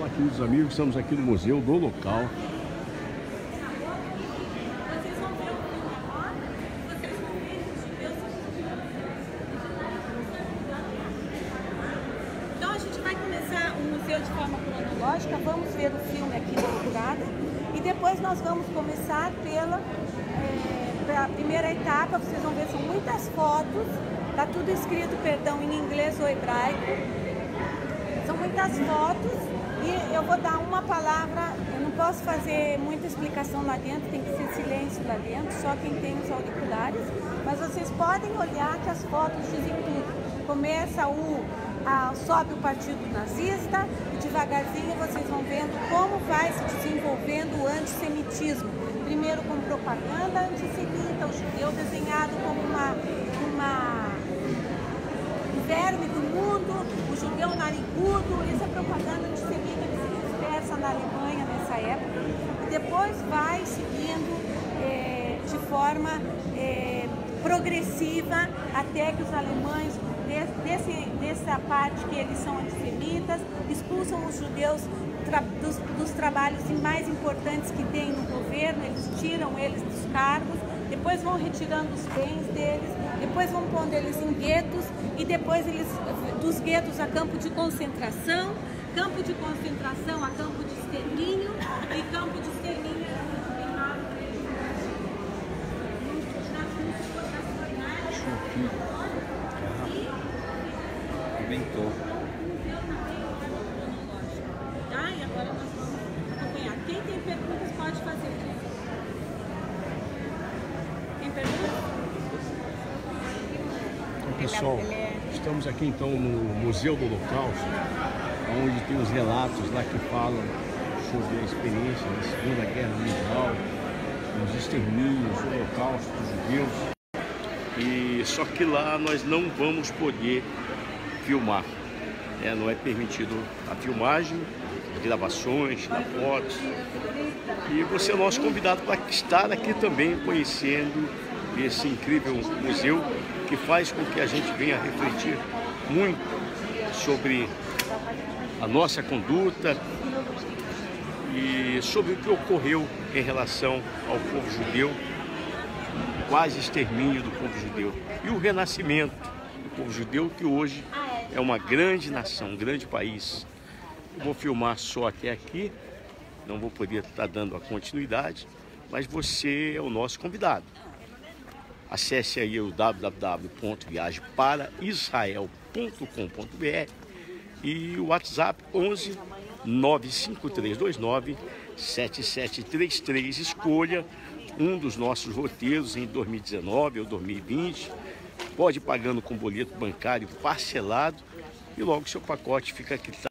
Olá, queridos amigos, estamos aqui no Museu do Local. Então a gente vai começar o museu de forma cronológica, vamos ver o filme aqui no Curado e depois nós vamos começar é, pela primeira etapa, vocês vão ver, são muitas fotos, tá tudo escrito, perdão, em inglês ou hebraico, muitas fotos e eu vou dar uma palavra, eu não posso fazer muita explicação lá dentro, tem que ser silêncio lá dentro, só quem tem os auriculares, mas vocês podem olhar que as fotos dizem tudo. Começa o, a, sobe o partido nazista e devagarzinho vocês vão vendo como vai se desenvolvendo o antissemitismo. Primeiro com propaganda antissemita, o judeu desenhado como uma o narigudo, isso é propaganda antissemita que se dispersa na Alemanha nessa época. E depois vai seguindo é, de forma é, progressiva até que os alemães, desse, dessa parte que eles são antissemitas, expulsam os judeus tra dos, dos trabalhos mais importantes que tem no governo, eles tiram eles dos cargos, depois vão retirando os bens deles, depois vão pondo eles em guetos e depois eles dos guetos a campo de concentração, campo de concentração a campo de extermínio e campo de extermínio. Ah, e agora nós vamos acompanhar. Quem tem perguntas pode fazer, gente. Tem perguntas? Então, pessoal, estamos aqui então no Museu do Holocausto, onde tem os relatos lá que falam sobre a experiência da Segunda Guerra Mundial, os extermínios, o Holocausto dos judeus. E só que lá nós não vamos poder filmar. né? não é permitido a filmagem, gravações, fotos. E você é nosso convidado para estar aqui também conhecendo esse incrível museu que faz com que a gente venha refletir muito sobre a nossa conduta e sobre o que ocorreu em relação ao povo judeu, quase extermínio do povo judeu e o renascimento do povo judeu que hoje é uma grande nação, um grande país. Eu vou filmar só até aqui, não vou poder estar dando a continuidade, mas você é o nosso convidado. Acesse aí o www.viageparaisrael.com.br e o WhatsApp 11 95329 7733. Escolha um dos nossos roteiros em 2019 ou 2020. Pode ir pagando com boleto bancário parcelado e logo seu pacote fica aqui.